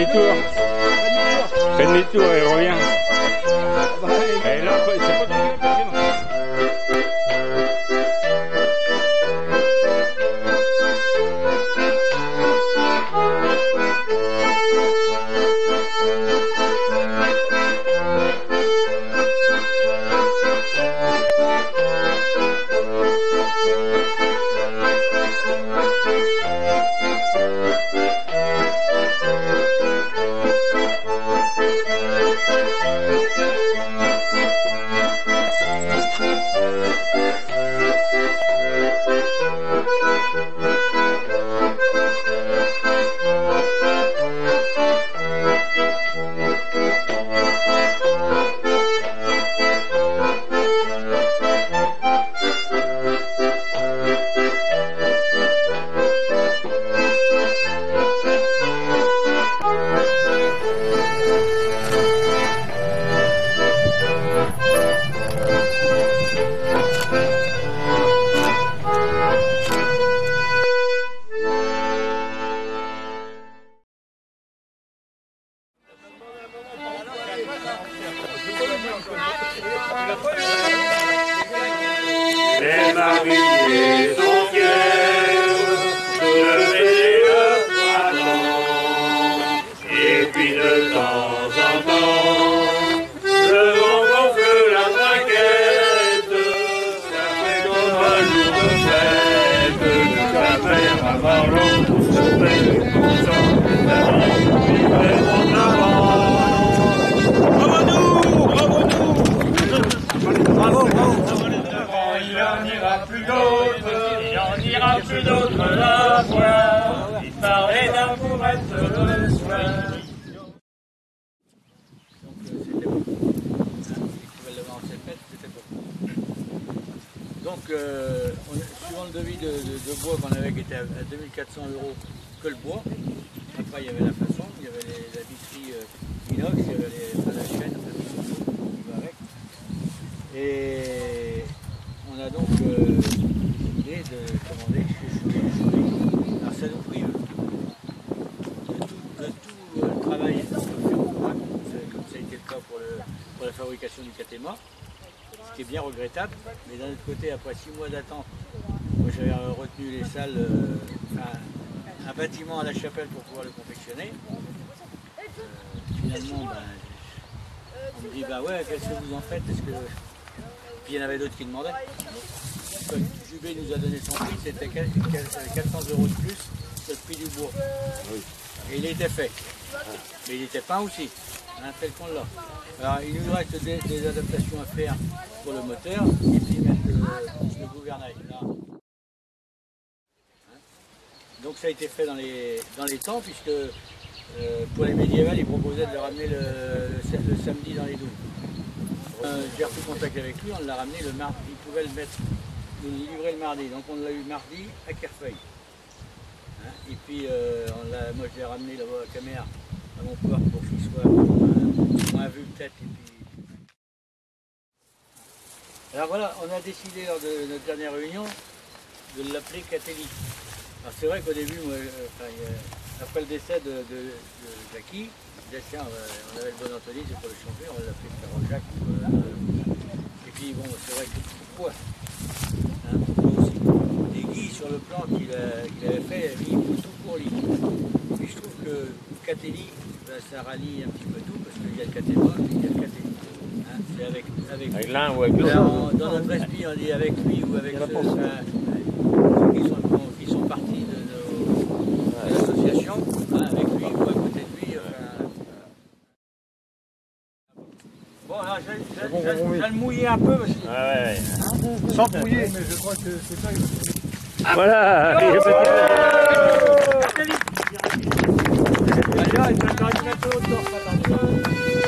demi-tour. Fais demi-tour et reviens. Les mariés sont d'autres, il en ira plus d'autres la voir. Il parlait d'un pour être le soin. Donc, euh, on- suivant le devis de, bois qu'on avait, qui était à, à 2400 euros que le bois, après il y avait la façon, il y avait les- la viserie euh, inox, il y avait les, la chaîne, enfin, tout ce qui va avec. Et on a donc euh, décidé de commander chez Chouet. Alors ça nous prive de tout, de tout, euh, le travail qu'on peut faire au bois, comme ça comme ça a été le cas pour, le- pour la fabrication du catéma ce qui est bien regrettable. Mais d'un autre côté, après six mois d'attente, moi j'avais retenu les salles, euh, un bâtiment à la chapelle pour pouvoir le confectionner. Euh, finalement, ben, on me dit bah ouais, qu'est-ce que vous en faites? Est-ce que... Puis il y en avait d'autres qui demandaient. Quand Jubé nous a donné son prix, c'était quel- quel- 400 euros de plus que le prix du bois. Et il était fait. Mais il était peint aussi, tel qu'on l'a. Alors il nous reste des, adaptations à faire pour le moteur et puis mettre le, gouvernail. Hein. Donc ça a été fait dans les, dans les temps puisque euh, pour les médiévales ils proposaient de le ramener le, samedi dans les douves. Euh, J'ai repris contact avec lui, on l'a ramené le mardi, il pouvait le mettre, nous livrer le mardi. Donc on l'a eu mardi à Kerfeuille. Hein, et puis euh, moi je l'ai ramené là-bas à Caméa, pour qu'il soit moins, vu peut-être. et puis- Alors voilà, on a décidé lors de notre dernière réunion de l'appeler Catelli. Alors c'est vrai qu'au début, euh, après le décès de, de, de Jackie, tiens, on va- on avait le bon Anthony, c'est pour le changer, on va l'appeler Frère Jacques. euh, dit, bon, c'est vrai que pourquoi hein, aussi Et Guy, sur le plan qu'il qu'il avait fait, il mis tout pour lui. Que Catélie, ben, ça rallie un petit peu tout, parce qu'il y a le Catémoche et il y a le Catélie. Hein, c'est avec, avec Avec lui. l'un ou avec l'autre. dans notre esprit, on dit avec lui ou avec ceux, qui, sont, qui sont partis de, nos- de l'association, hein, avec lui ou à côté de lui. enfin. Bon, là, je vais- je vais- bon, je vais- bon, oui. je vais le mouiller un peu parce que Ah ouais. Sans mouiller, mais je crois que c'est ça. faut- Voilà. D'ailleurs, il peut faire une mettre au